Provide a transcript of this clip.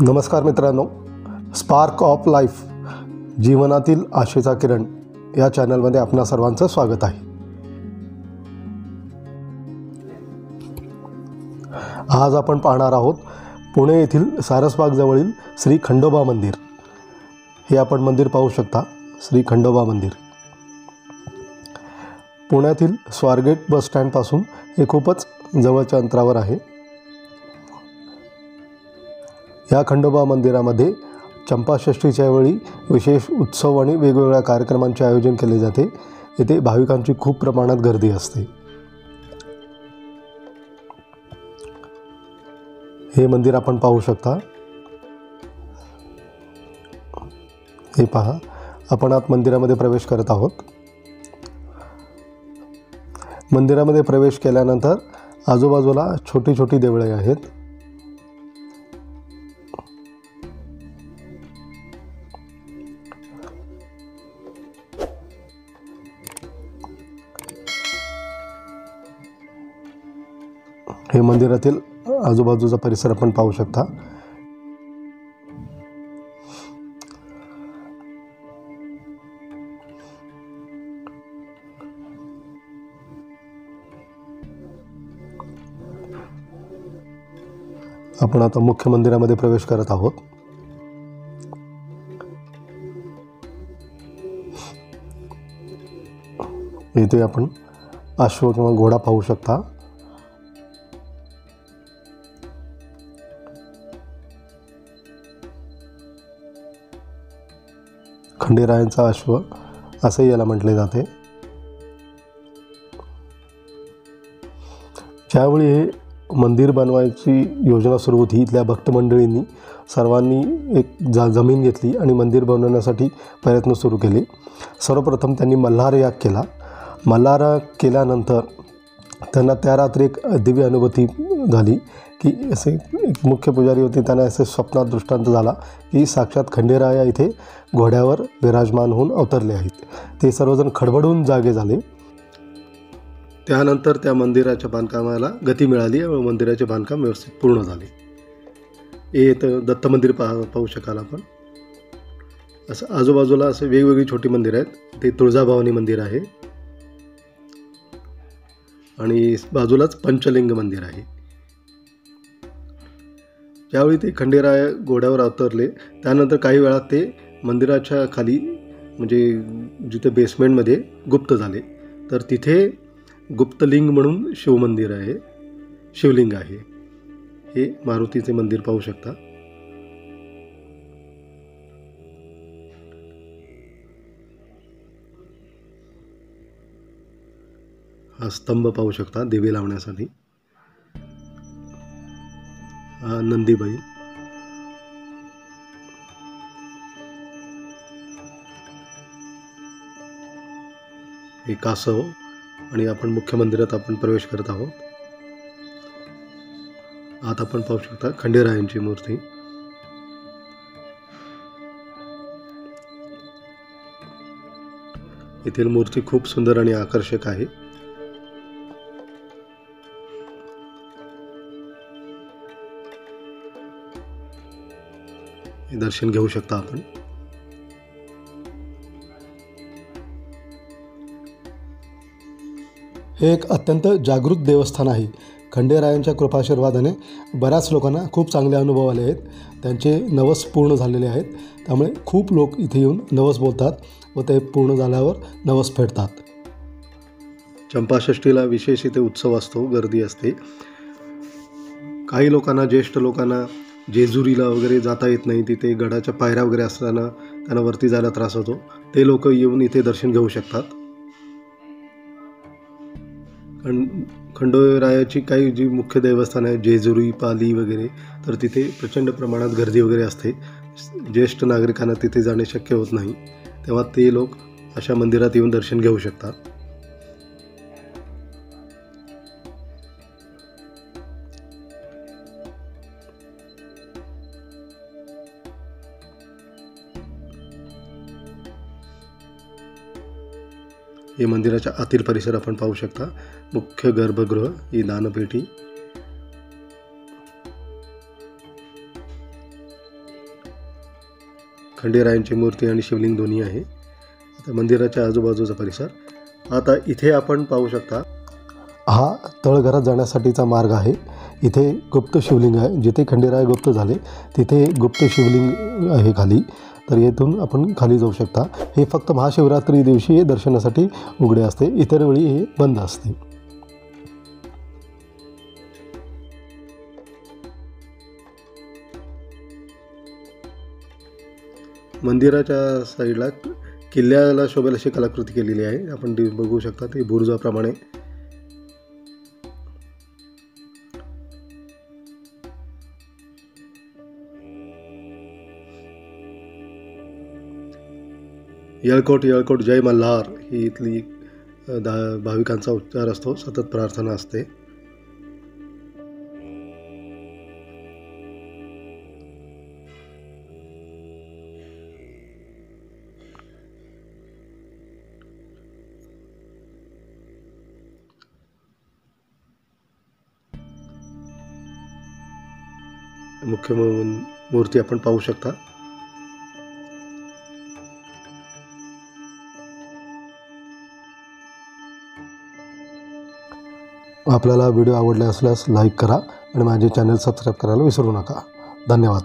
नमस्कार मित्रांनो. Spark of life जीवनातील आशेचा किरण या चॅनलमध्ये आपणा सर्वांचं स्वागत आहे. आज आपण पाहणार आहोत पुणे येथील सारसबागजवळील श्री खंडोबा मंदिर. हे आपण मंदिर पाहू शकता श्री खंडोबा मंदिर. पुण्यातील स्वारगेट बस स्टँडपासून हे खूपच जवळच्या अंतरावर आहे. या खंडोबा मंदिरामध्ये चंपाषष्ठीच्या वेळी विशेष उत्सव आणि वेगवेगळ्या कार्यक्रमांचे आयोजन केले जाते. येथे भाविकांची खूप प्रमाणात गर्दी असते. हे मंदिर आपण पाहू शकता. हे पहा. आपण आत मंदिरामध्ये प्रवेश करत आहोत. मंदिरामध्ये प्रवेश केल्यानंतर आजूबाजूला छोटी छोटी देवळे आहेत. मंदिरातील आजूबाजूचा परिसर आपण पाहू शकता. आपण आता मुख्य मंदिरामध्ये प्रवेश करत आहोत. इथे आपण अश्व किंवा घोडा पाहू शकता. खंडेरायांचा अश्व असंही याला म्हटले जाते. ज्यावेळी हे मंदिर बनवायची योजना सुरू होती इथल्या भक्तमंडळींनी सर्वांनी एक जा जमीन घेतली आणि मंदिर बनवण्यासाठी प्रयत्न सुरू केले. सर्वप्रथम त्यांनी मल्हार याग केला. मल्हार केल्यानंतर त्यांना त्या रात्री एक दिव्य अनुभूती झाली. की असे एक मुख्य पुजारी होते. त्यांना असे स्वप्नात दृष्टांत झाला की साक्षात खंडेराया इथे घोड्यावर विराजमान होऊन अवतरले आहेत. ते सर्वजण खडबडून जागे झाले. त्यानंतर त्या मंदिराच्या बांधकामाला गती मिळाली व मंदिराचे बांधकाम व्यवस्थित पूर्ण झाले. हे दत्त मंदिर पाह पाहू शकाल आपण. असं आजूबाजूला असे वेगवेगळी छोटी मंदिरं आहेत. ते तुळजाभवानी मंदिर आहे. आणि बाजूलाच पंचलिंग मंदिर आहे. ज्यावेळी ते खंडेराय घोड्यावर अवतरले त्यानंतर काही वेळा ते मंदिराच्या खाली म्हणजे जिथे बेसमेंटमध्ये गुप्त झाले. तर तिथे गुप्तलिंग म्हणून शिवमंदिर आहे शिवलिंग आहे. हे मारुतीचे मंदिर पाहू शकता. हा स्तंभ पाहू शकता देवी लावण्यासाठी. नंदीबाई. हे कासव आणि आपण मुख्य मंदिरात आपण प्रवेश करत आहोत. आत आपण पाहू शकता खंडेरायांची मूर्ती. येथील मूर्ती खूप सुंदर आणि आकर्षक आहे. दर्शन घेऊ शकता आपण. हे एक अत्यंत जागृत देवस्थान आहे. खंडेरायांच्या कृपाशीर्वादाने बऱ्याच लोकांना खूप चांगले अनुभव आले आहेत. त्यांचे नवस पूर्ण झालेले आहेत. त्यामुळे खूप लोक इथे येऊन नवस बोलतात व ते पूर्ण झाल्यावर नवस फेडतात. चंपाषष्ठीला विशेष इथे उत्सव असतो गर्दी असते. काही लोकांना ज्येष्ठ लोकांना जेजुरीला वगैरे जाता येत नाही तिथे गडाच्या पायऱ्या वगैरे असताना त्यांना वरती जायला त्रास होतो. ते लोक येऊन इथे दर्शन घेऊ शकतात. खंड खंडोरायाची काही जी मुख्य देवस्थान आहे जेजुरी पाली वगैरे तर तिथे प्रचंड प्रमाणात गर्दी वगैरे असते. ज्येष्ठ नागरिकांना तिथे जाणे शक्य होत नाही. तेव्हा ते लोक अशा मंदिरात येऊन दर्शन घेऊ शकतात. हे मंदिराच्या आतील परिसर आपण पाहू शकता. मुख्य गर्भगृह ही दानपेटी. खंडेरायांची मूर्ती आणि शिवलिंग दोन्ही आहे. आता मंदिराच्या आजूबाजूचा परिसर. आता इथे आपण पाहू शकता हा तळघरात जाण्यासाठीचा मार्ग आहे. इथे गुप्त शिवलिंग आहे. जिथे खंडेराय गुप्त झाले तिथे गुप्त शिवलिंग आहे खाली. तर येथून आपण खाली जाऊ शकता. हे फक्त महाशिवरात्री दिवशी हे दर्शनासाठी उघडे असते. इतर वेळी हे बंद असते. मंदिराच्या साईडला किल्ल्याला शोभेल अशी कलाकृती केलेली आहे. आपण बघू शकता. ते बुरुजाप्रमाणे. येळकोट येळकोट जय मल्हार ही इथली दा भाविकांचा उच्चार असतो. सतत प्रार्थना असते. मुख्य मूर्ती आपण पाहू शकता. आपल्याला व्हिडिओ आवडला असल्यास लाईक करा आणि माझे चॅनल सबस्क्राईब करायला विसरू नका. धन्यवाद.